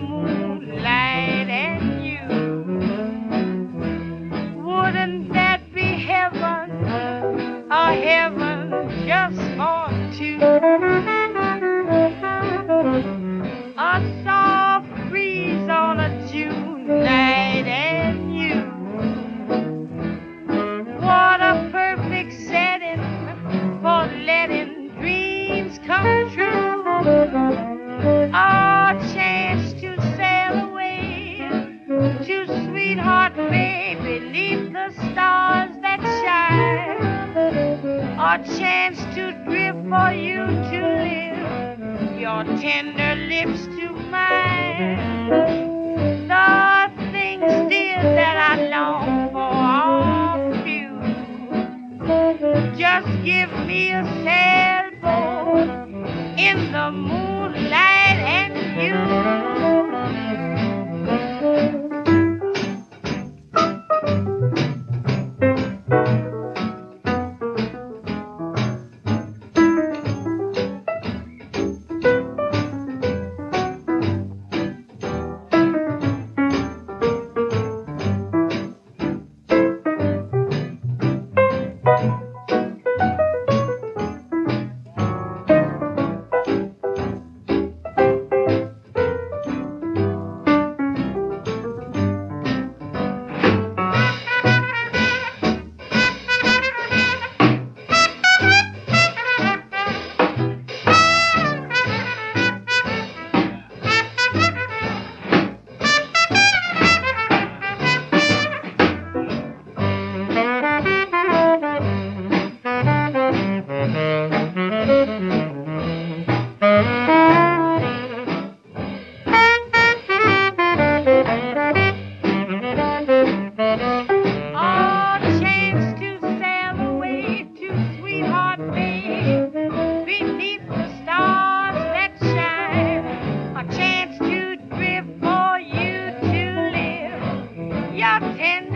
Mm-hmm. a chance to drift for you to live your tender lips to mine. Nothing still that I long for of you. Just give me a sailboat in the moonlight and you. and